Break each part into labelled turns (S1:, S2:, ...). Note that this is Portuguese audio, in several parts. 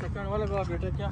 S1: चक्कर वाला बेटा? क्या?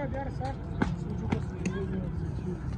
S2: Agora, certo? Sujo com esse vídeo, sentido.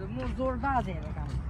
S3: 这木墩
S4: 儿大点的
S1: 感觉